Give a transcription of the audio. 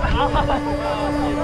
哈哈哈哈